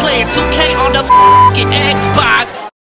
playing 2K on the Xbox.